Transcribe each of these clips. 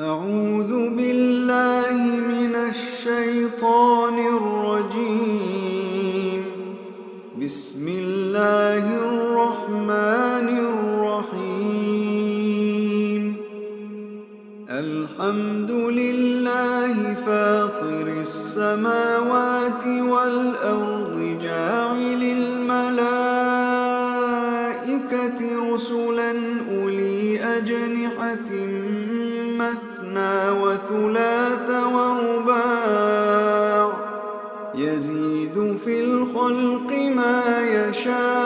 أعوذ بالله من الشيطان الرجيم. بسم الله الرحمن الرحيم. الحمد لله فاطر السماوات والأرض. وثلاث ورباع. يزيد في الخلق ما يشاء.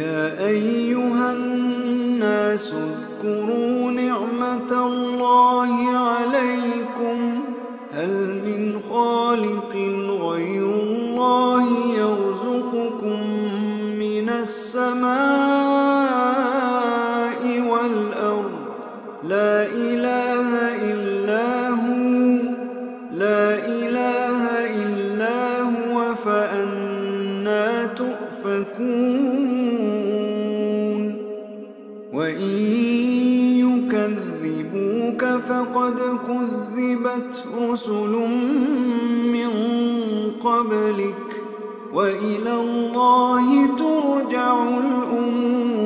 يا أيها الناس اذكروا نعمة الله عليكم. هل من خالق رسل من قبلك وإلى الله ترجع الأمور.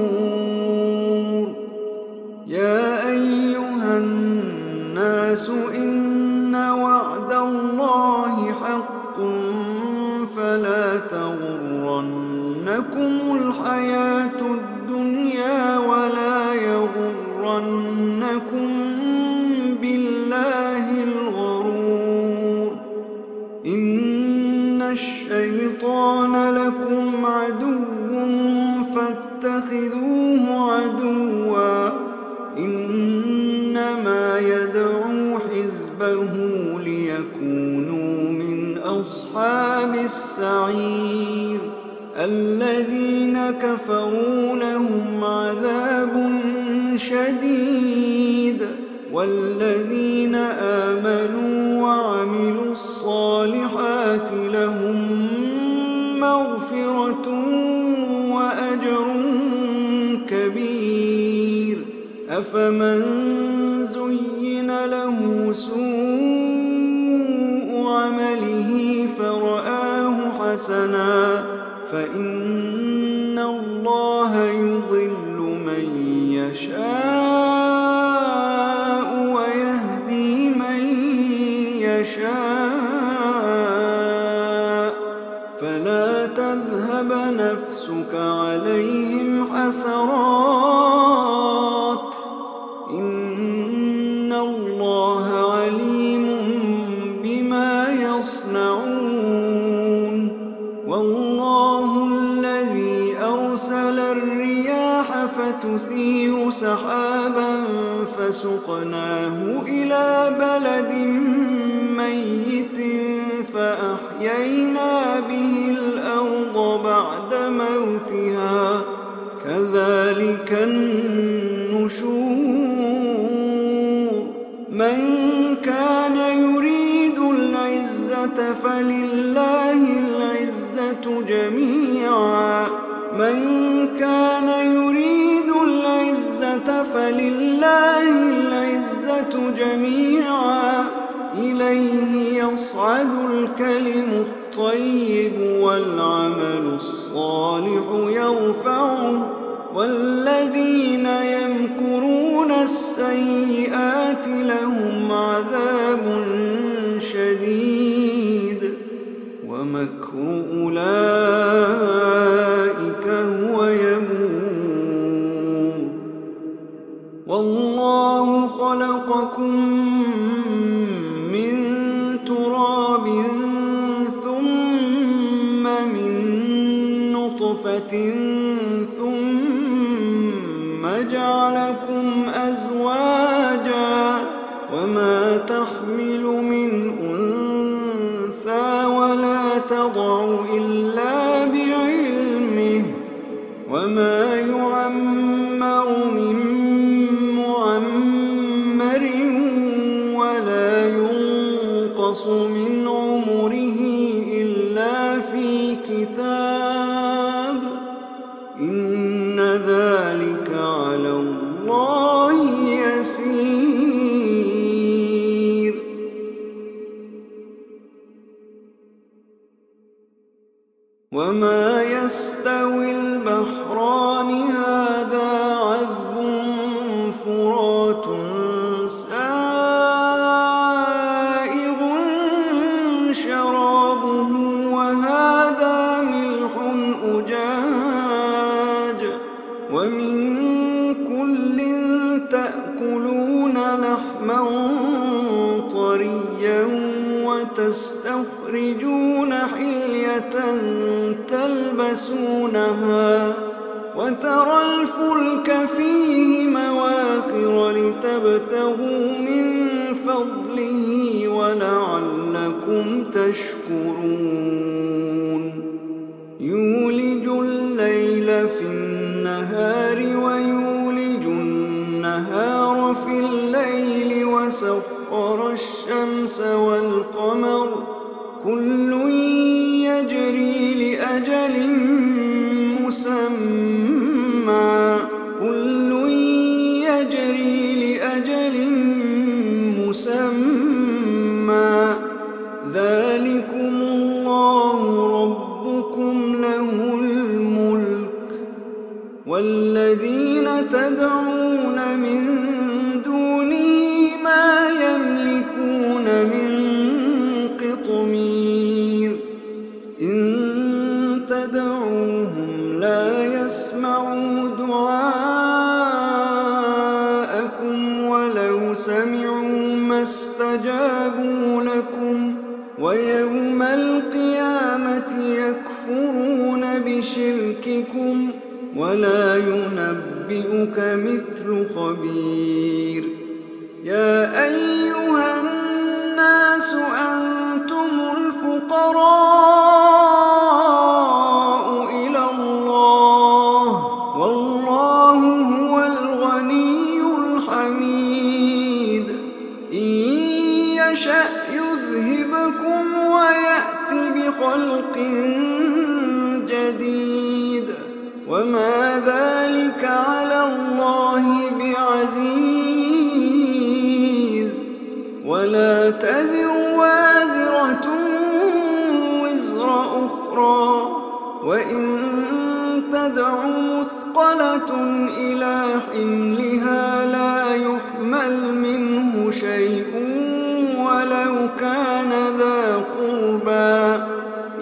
حزبه ليكونوا من أصحاب السعير الذين كفروا لهم عذاب شديد والذين آمنوا وعملوا الصالحات لهم مغفرة وأجر كبير أفمن زين له سوء حسنا فإن الله يضل من يشاء فسقناه إلى بلد ميت فأحيينا به الأرض بعد موتها كذلك النشور من كان يريد العزة فلله الصالح يرفعه والذين يمكرون السيئات لهم عذاب شديد. ومكر أولئك هو يبور. والله خلقكم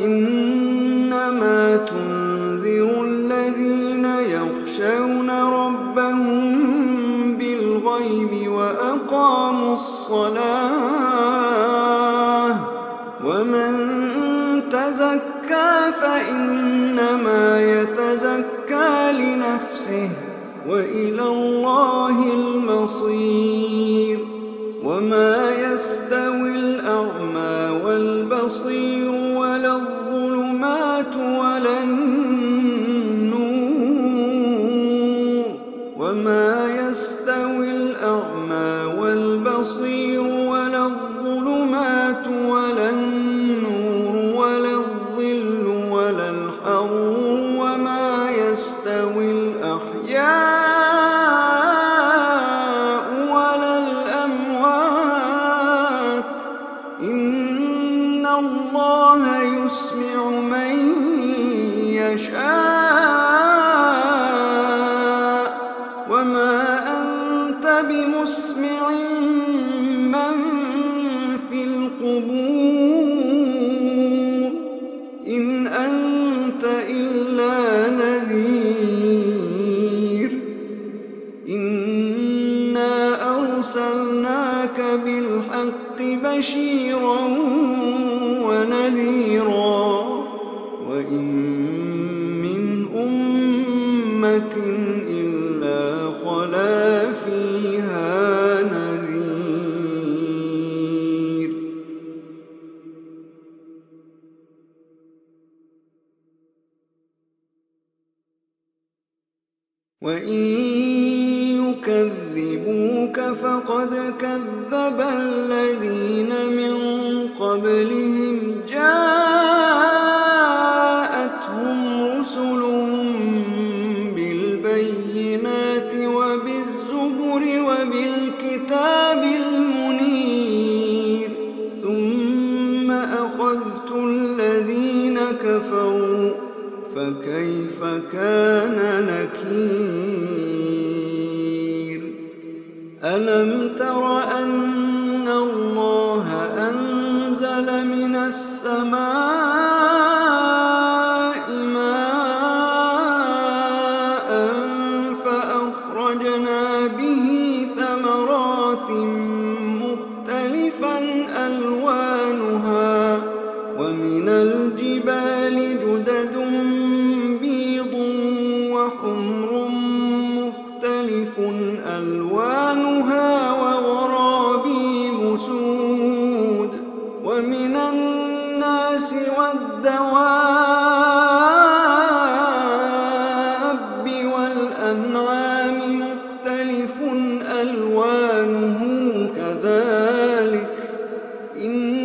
إنما تنذر الذين يخشون ربهم بالغيب وأقاموا الصلاة ومن تزكى فإنما يتزكى لنفسه وإلى الله المصير وما يستوي الأمر قد كذب الذين من قبلهم إن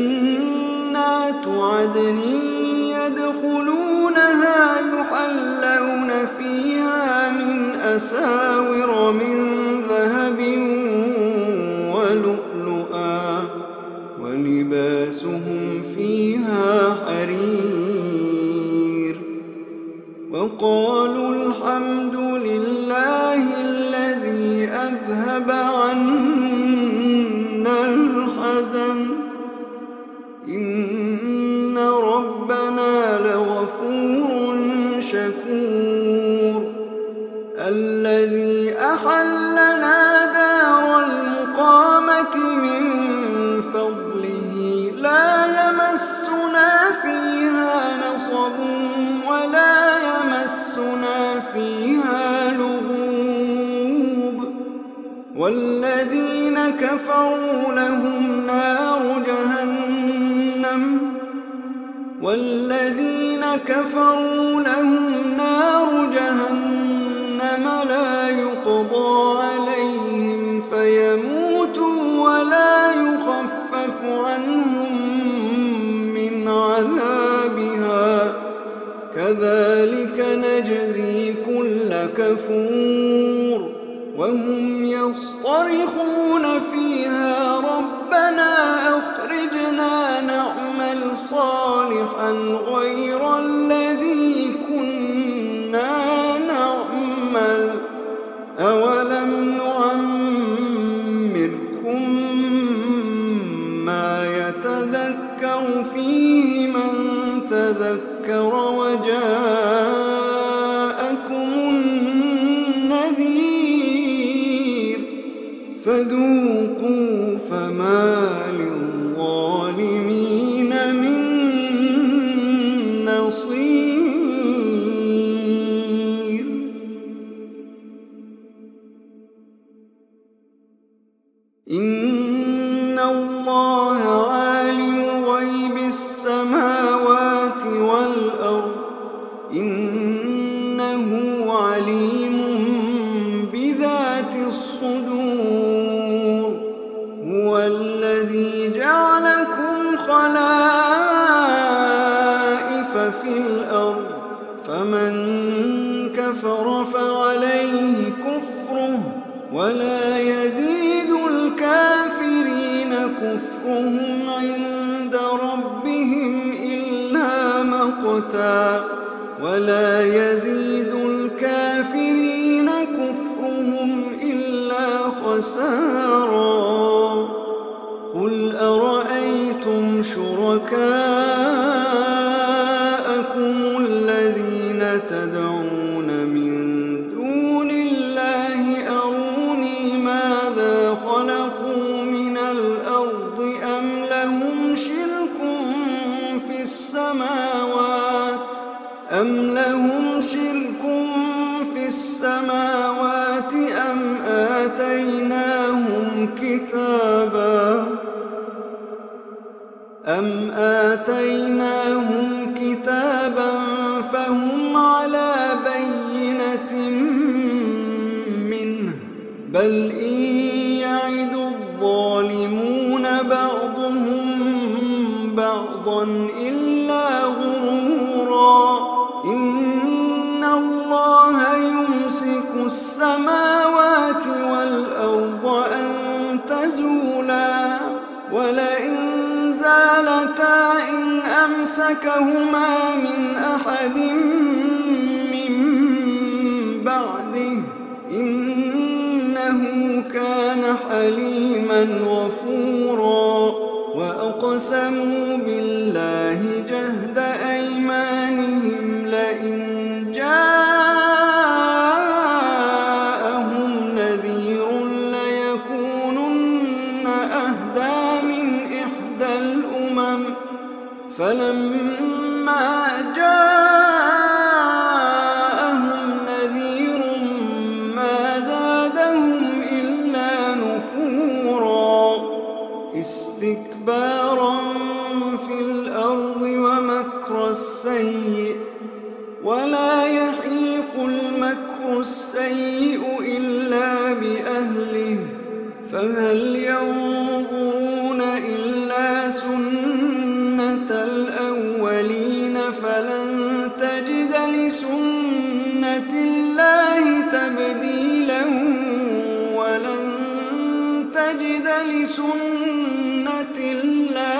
جنات عدن يدخلونها يحلون فيها من أساور من ذهب ولؤلؤا ولباسهم فيها حرير وقالوا أحلنا دار المقامة من فضله. لا يمسنا فيها نصب ولا يمسنا فيها لغوب. والذين كفروا لهم نار جهنم. والذين كفروا لهم كذلك نجزي كل كفور وهم يصطرخون فيها ربنا أخرجنا نعمل صالحا غير الذي فذوقوا فما للظالمين. كفر فعليه كفره ولا يزيد الكافرين كفرهم عند ربهم إلا مقتا ولا يزيد الكافرين كفرهم إلا خسارا قل أرأيتم شركاءكم أم لهم السماوات والأرض أن تزولا ولئن زالتا إن أمسكهما من أحد من بعده إنه كان حليما غفورا وأقسموا فلما جاءهم نذير ما زادهم إلا نفورا. تجد لسنة الله.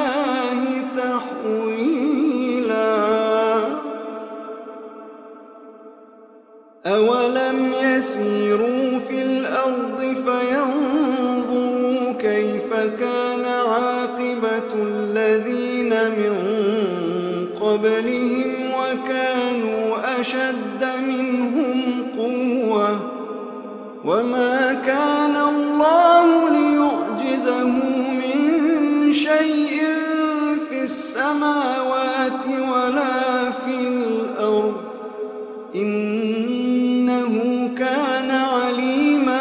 إنه كان عليما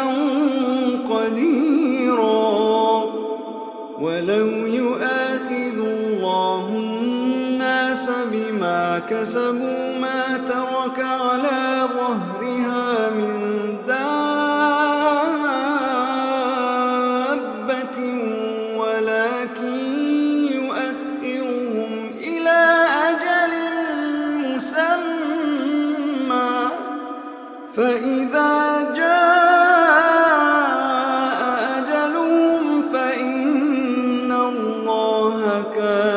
قديرا. ولو يؤاخذ الله الناس بما كسبوا وكان